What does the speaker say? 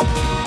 Bye.